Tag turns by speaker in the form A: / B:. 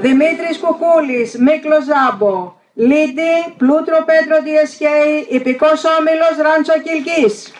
A: Δημήτρης Κουκούλης, Μίκλος Ζάμπο. Λίντι, Πλούτρο Πέτρο Διεσχέη, Υπηκός Όμιλος Ράντσο Κιλκής.